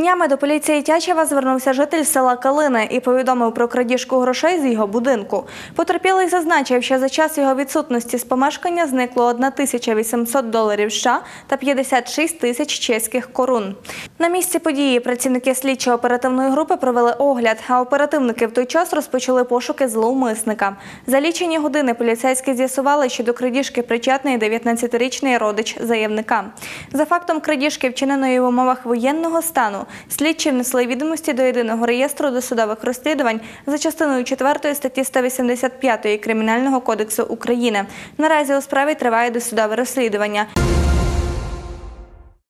Днями до поліції Тячева звернувся житель села Калини і повідомив про крадіжку грошей з його будинку. Потерпілий зазначив, що за час його відсутності з помешкання зникло 1800 доларів США та 56 тисяч чеських корун. На місці події працівники слідчо-оперативної групи провели огляд, а оперативники в той час розпочали пошуки зловмисника. За лічені години поліцейські з'ясували, що до крадіжки причетний 19-річний родич заявника. За фактом крадіжки, вчиненої в умовах воєнного стану, слідчі внесли відомості до єдиного реєстру досудових розслідувань за частиною 4 статті 185 Кримінального кодексу України. Наразі у справі триває досудове розслідування.